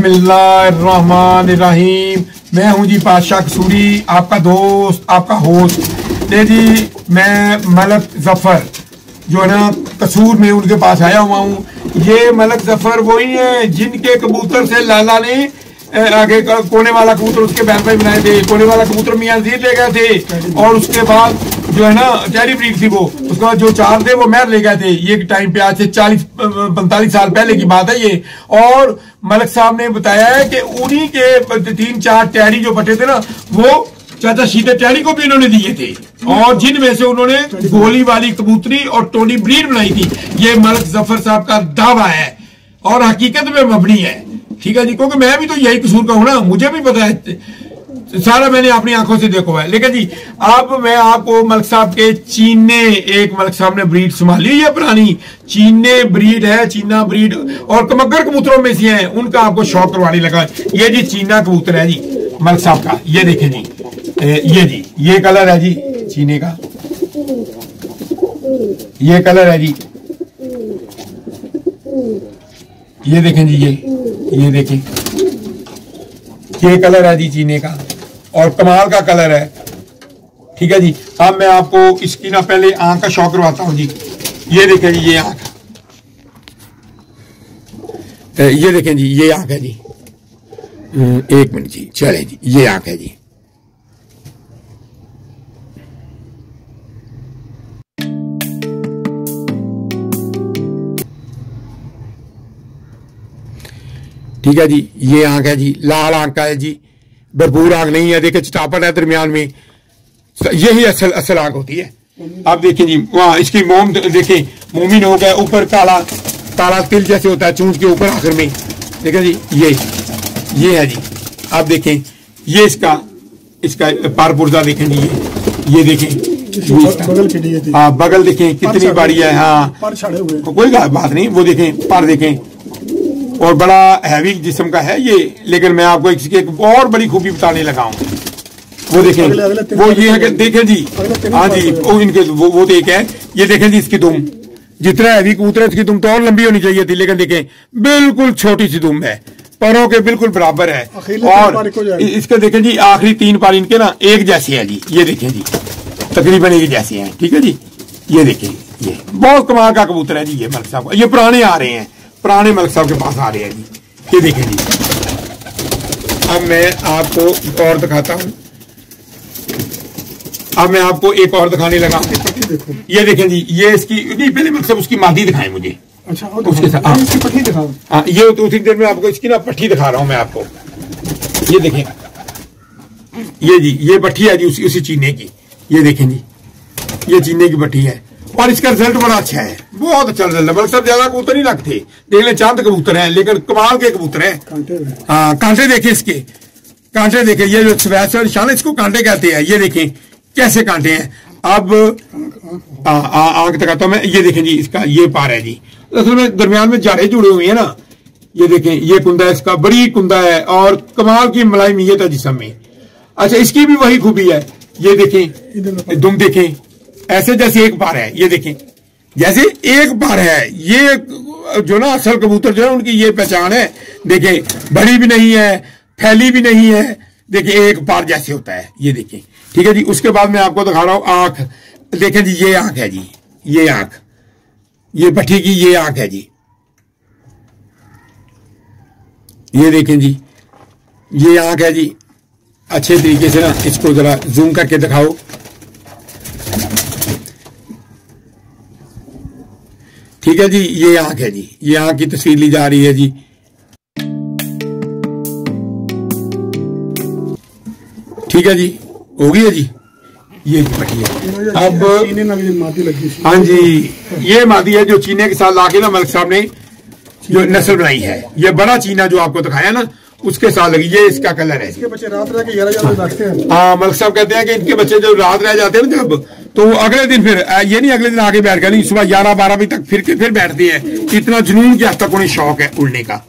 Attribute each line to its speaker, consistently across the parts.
Speaker 1: बिस्मिल्लाहिर्रहमानिर्रहीम। मैं हूँ जी बादशाह कसूरी, आपका दोस्त, आपका होस्ट। ले जी, मैं मलक ज़फ़र, जो है ना, कसूर में उनके पास आया हुआ हूँ। ये मलक ज़फ़र वही है जिनके कबूतर से लाला ने आगे कोने वाला कबूतर उसके बैन पे बनाए थे। कोने वाला कबूतर मियाँ नजीर ले गए थे। और उसके बाद जो है ना चेरी ब्रीड थी वो। उसके बाद जो चार थे, वो मैर ले गए थे। ये टाइम पे आज से चालीस, पैंतालीस साल पहले की बात है ये। और मलक साहब ने बताया है कि उन्हीं के तीन, चार टैरी जो बटे थे ना, वो चाचा शीते टैरी को भी इन्होंने दिए थे। और जिनमें से उन्होंने गोली वाली कबूतरी और टोनी ब्रीड बनाई थी, ये मलक ज़फ़र साहब का दावा है। और हकीकत में मबनी है। ठीक है जी, क्योंकि मैं भी तो यही कसूर का हूँ ना। मुझे भी पता है सारा मैंने अपनी आँखों से देखो है। लेकिन जी, अब मैं आपको मलक साहब के चीने, एक मलक साहब ने ब्रीड संभाली है पुरानी चीने ब्रीड है, चीना ब्रीड, और कमगर कबूतरों में से हैं, उनका आपको शौक करवाने लगा। ये जी चीना कबूतर है जी, मलक साहब का। ये देखें जी ये जी, ये कलर है जी चीने का। ये कलर है जी। ये देखें जी, ये ये देखें। ये कलर है जी चीने का। और कमाल का कलर है। ठीक है जी। अब मैं आपको इसकी ना पहले आँख का शौक करवाता हूँ जी। ये देखें जी, ये आँख। ये देखें जी, ये आँख है जी। एक मिनट जी, चले जी, ये आँख है जी। ठीक है जी, ये आँख है जी, लाल आँख का है जी। भरपूर आँख नहीं है देखिए चटापट है दरमियान में। यही असल असल आँख होती है। आप देखें जी वहाँ इसकी मोम देखें मोमिन हो गया ऊपर काला काला तिल जैसे होता है चूंट के ऊपर आखिर में। देखें जी ये ये है जी। आप देखें ये इसका इसका पारपुर्जा देखें जी ये ये देखें बगल हाँ बगल देखें कितनी बारी है हाँ। कोई बात नहीं वो देखें पार देखें। और बड़ा हैवी जिस्म का है ये लेकिन मैं आपको इसकी एक और बड़ी खूबी बताने लगा हूँ। वो देखें वो ये है कि देखें जी हाँ जी वो इनके वो वो तो एक है। ये देखें जी इसकी दुम। जितना हैवी कबूतर इसकी दुम तो और लंबी होनी चाहिए थी लेकिन देखें बिल्कुल छोटी सी दुम है। परों के बिल्कुल बराबर है। और इसके देखें जी आखिरी तीन पार इनके ना एक जैसे है जी। ये देखें जी तकरीबन एक जैसे हैं ठीक है जी? ये देखें ये बहुत कमाल का कबूतर है जी ये मलिक साहब। ये पुराने आ रहे हैं। पुराने मलिक साहब के पास आ रहे हैं जी। ये देखें जी। अब मैं आपको और दिखाता हूँ। अब मैं आपको एक और दिखाने लगा ये देखें जी ये इसकी नहीं पहले मकसद उसकी मादी दिखाएँ मुझे।
Speaker 2: अच्छा उसके साथ
Speaker 1: हाँ। पट्टी दिखाओ हाँ ये तो उसी देर में आपको इसकी ना पट्टी दिखा रहा हूँ मैं आपको। ये देखें। ये जी ये पट्टी है जी उसी उसी चीने की। ये देखें जी। ये चीने की पट्टी है। और इसका रिज़ल्ट बड़ा अच्छा है। बहुत अच्छा रिज़ल्ट है। बल्कि सब ज़्यादा कबूतर नहीं लगते। देख ले चाँद कबूतर है लेकिन कमाल के कबूतर है। हाँ। कांटे देखे इसके। कांटे देखे ये जो वैसे और निशान इसको कांटे कहते हैं। ये देखें कैसे कांटे हैं। अब आँख तक मैं। ये देखें जी इसका ये पार है जी। असल में दरमियान में जाड़े जुड़े हुए हैं ना। ये देखें ये कुंदा है इसका बड़ी कुंदा है और कमाल की मलाई मीयत है जिसम में। अच्छा इसकी भी वही खूबी है। ये देखें दुम देखें। ऐसे जैसे एक बार है, ये देखें जैसे एक बार है, ये जो ना असल कबूतर जो है, उनकी ये पहचान है। देखें बड़ी भी नहीं है, फैली भी नहीं है। देखिए, एक बार जैसे होता है, ये देखें ठीक है जी, उसके बाद मैं आपको दिखा रहा हूँ आँख। देखें जी, ये आँख है जी, ये आँख। ये भट्टी की ये आँख है जी। ये देखें जी, ये आँख है जी। अच्छे तरीके से ना इसको जरा जूम करके दिखाओ। ठीक है जी ये आँख है जी। ये आँख की तस्वीर ली जा रही है जी। ठीक है जी हो गई है जी? ये बढ़िया अब हाँ। जी ये मादी है जो चीने के साथ लाके ना मलिक साहब ने जो नस्ल बनाई है। ये बड़ा चीना जो आपको दिखाया ना उसके साथ लगी। ये इसका कलर है।
Speaker 2: इसके बच्चे रात रह के ग्यारह हैं।
Speaker 1: हाँ मलिक साहब कहते हैं कि इनके बच्चे जो रात रह जाते हैं ना जब तो अगले दिन फिर ये नहीं अगले दिन आगे बैठ गए नहीं सुबह ग्यारह बारह बजे तक फिर के फिर बैठते हैं। इतना जुनून के हद तक उन्हें शौक है उड़ने का।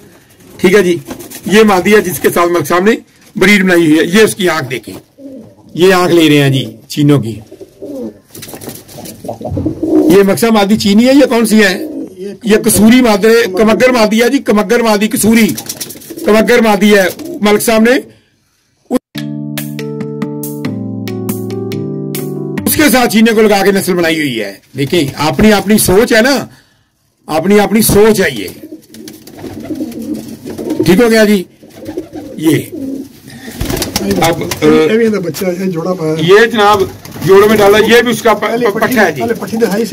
Speaker 1: ठीक है जी? ये मादी है जिसके साथ मलिक साहब ने ब्रीड बनाई हुई है। ये उसकी आँख देखी ये आँख ले रहे हैं जी चीनों की। ये मकसद मादी चीनी है या कौन सी है? ये कसूरी मादे कमगर मादी है। जी कमगर मादी कसूरी। तवक्कर मादी है मलिक साहब ने। उसके साथ चीने को लगा के नस्ल बनाई हुई है। देखें अपनी अपनी सोच है ना। अपनी अपनी सोच है ये। ठीक हो गया जी? ये। अब बच्चा
Speaker 2: ये
Speaker 1: जनाब जोड़ों में डाला ये भी उसका पट्टा है जी।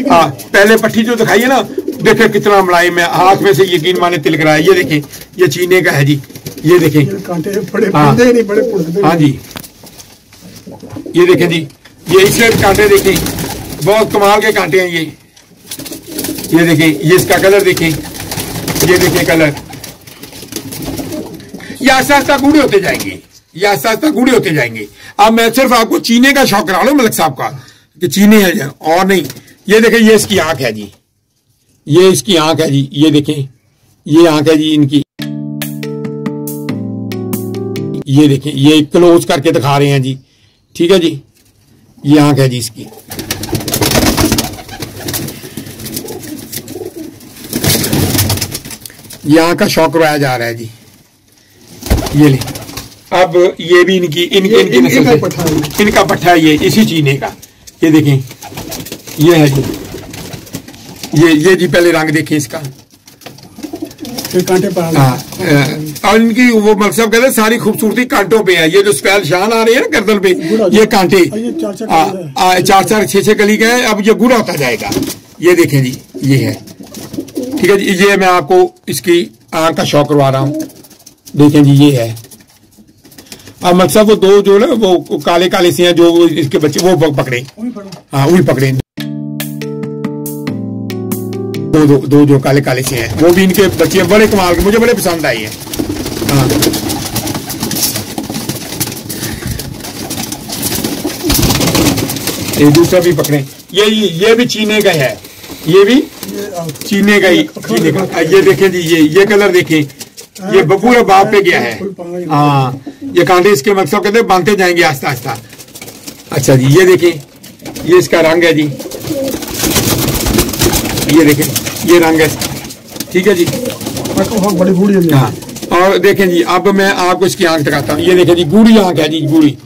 Speaker 1: हाँ, पहले पट्टी जो दिखाई है ना देखे कितना मुलायम है। हाथ में से यकीन माने तिलक रहा है। ये देखें ये चीने का है जी। ये देखें।
Speaker 2: ये कांटे बड़े
Speaker 1: हाँ। हाँ जी। ये देखें जी। ये इसके कांटे देखें। बहुत कमाल के कांटे हैं ये। ये देखें ये इसका कलर देखें। ये देखें कलर। ये आस्ता आस्ता गूढ़े होते जाएँगे। ये आस्ता आस्ता गूढ़े होते जाएँगे। अब मैं सिर्फ़ आपको चीने का शौक करा लो मलिक साहब का कि चीने है और नहीं। ये देखें ये इसकी आँख है जी। ये इसकी आँख है जी ये देखें। ये आँख है जी इनकी। ये देखें ये क्लोज करके दिखा रहे हैं जी। ठीक है जी? ये आँख है जी इसकी। ये आँख का शौक करवाया जा रहा है जी। ये ले। अब ये भी इनकी इनकी इनकी
Speaker 2: इन- इनका।
Speaker 1: इनका पट्टा है ये इसी चीने का। ये देखें। ये है जी। ये ये जी पहले रंग देखें इसका।
Speaker 2: कांटे
Speaker 1: हाँ, और इनकी वो मकसद कहते हैं सारी खूबसूरती कांटों पे है। ये जो स्पेल शान आ रही है ना गर्दन पे ये कांटे।
Speaker 2: चार चार का
Speaker 1: आ, चार चार छह छह कली का है। अब ये गुड़ा होता जाएगा। ये देखें जी ये है। ठीक है जी ये मैं आपको इसकी आँख का शौक करवा रहा हूँ। देखें जी ये है। अब मकसद वो दो जो ना वो काले काले से हैं जो इसके बच्चे वो पकड़े। हाँ वही पकड़े। दो दो दो जो काले काले से हैं। वो भी इनके बच्चे बड़े कमाल के, मुझे बड़े पसंद आए हैं। हाँ। ये दूसरा भी पकड़े। ये ये भी चीने का है। ये भी चीने का ही, चीने का। ये देखें जी, ये ये कलर देखें। ये पूरे बाप पे गया है। हाँ। ये कांटे इसके मकसद कहते बांधते जाएँगे आस्ता आस्ता अच्छा जी, ये देखें। ये इसका रंग है जी। ये देखें। ये रंग है। ठीक है जी।
Speaker 2: बड़ी बूढ़ी है।
Speaker 1: हाँ और देखें जी अब मैं आपको इसकी आँख दिखाता हूँ। ये देखें जी गूढ़ी आँख है जी गूढ़ी।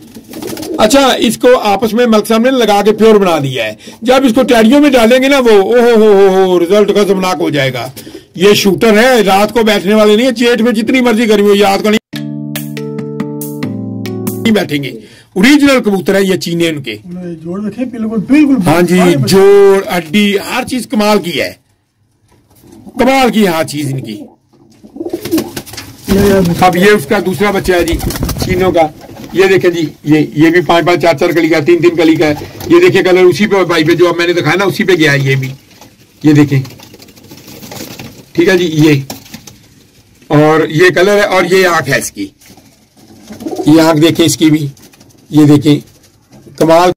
Speaker 1: अच्छा इसको आपस में मलक साहब ने लगा के प्योर बना दिया है। जब इसको टैडियों में डालेंगे ना वो ओहो हो हो हो रिज़ल्ट खतरनाक हो जाएगा। ये शूटर है रात को बैठने वाले नहीं है जेठ में जितनी मर्ज़ी गर्मी हो रात को नहीं बैठेंगे। ओरिजिनल कबूतर है ये चीने उनके।
Speaker 2: जोड़ बिल्कुल बिल्कुल।
Speaker 1: हाँ जी जोड़ अड्डी हर चीज़ कमाल की है। कमाल की है चीज़ इनकी। अब ये उसका दूसरा बच्चा है जी, चीनों का। ये देखे जी, ये ये भी पाँच पाँच, चार चार कली का तीन तीन कली का है। ये देखिए कलर उसी पे, भाई पे जो अब मैंने दिखाया ना, उसी पे गया है ये भी। ये देखें। ठीक है जी, ये। और ये कलर है और ये आँख है इसकी। ये आँख देखें इसकी भी। ये देखें, कमाल।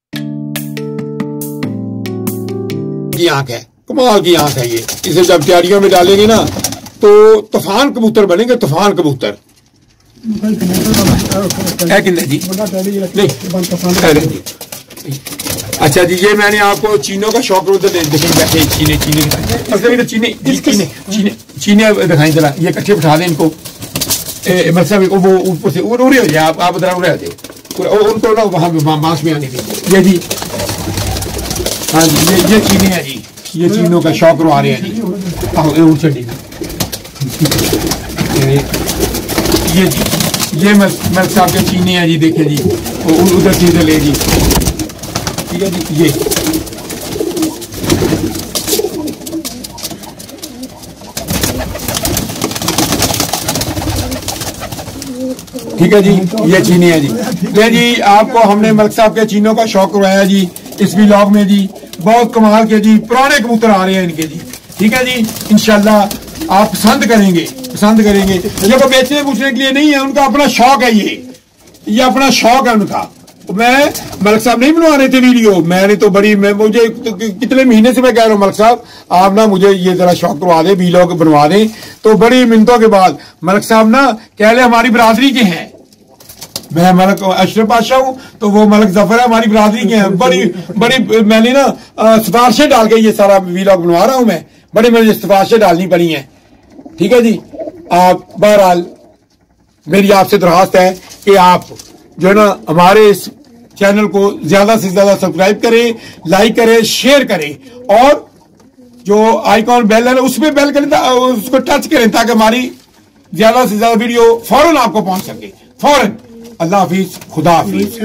Speaker 1: की आँख है। कमाल की आँख है ये। इसे जब तैयारियों में डालेंगे ना तो तूफ़ान कबूतर बनेंगे तूफ़ान कबूतर। जी। अच्छा जी ये मैंने आपको चीनों का शौक उधर देखें बैठे चीने चीने। मतलब इधर चीने चीने चीने। चीने दिखाई जरा। ये इकट्ठे बिठा दें इनको। मतलब वो वो ऊपर से उड़ उड़े हो जाए आप आप उधर उड़े हो? जाए उनको ना वहाँ मांस में आने दें ये जी। हाँ जी ये ये चीने हैं जी। ये चीनों का शौक करवा रहे हैं जी। आओ, ये उड़ चढ़ी ये ये मल साहब के चीने हैं जी, देखे जी। उधर सीधे ले जी। ठीक है जी, ये। ठीक है जी, ये चीनी है जी। ले जी, आपको हमने मलक साहब के चीनों का शौक करवाया जी, इस व्लॉग में जी। बहुत कमाल के जी, पुराने कबूतर आ रहे हैं इनके जी। ठीक है जी इनशाला आप पसंद करेंगे पसंद करेंगे। को बेचने पूछने के लिए नहीं है, उनका अपना शौक है ये। ये अपना शौक है उनका। मैं मलक साहब नहीं बनवा रहे थे वीडियो। मैंने तो बड़ी, मैं, मुझे तो कितने महीने से मैं कह रहा हूँ, मलक साहब, आप ना मुझे ये जरा शौक करवा दें वीलॉग बनवा दें। तो बड़ी मिनतों के बाद, मलक साहब ना, कह ले हमारी बरादरी के हैं। मैं मलक अशरफ बादशाह हूँ तो वो मलक ज़फ़र है, हमारी बरादरी के हैं। बड़ी बड़ी, मैंने ना सिफारिशें डाल के ये सारा वीलॉग बनवा रहा हूँ मैं। बड़ी मुझे सिफारिशें डालनी पड़ी हैं। ठीक है जी? आप, बहरहाल, मेरी आपसे दरखास्त है कि आप जो है ना, हमारे इस चैनल को ज़्यादा से ज़्यादा सब्सक्राइब करें लाइक करें शेयर करें। और जो आइकॉन बेल है उसमें बेल करें उसको टच करें ताकि हमारी ज़्यादा से ज़्यादा वीडियो फ़ौरन आपको पहुँच सके। फ़ौरन। अल्लाह हाफिज खुदा हाफिज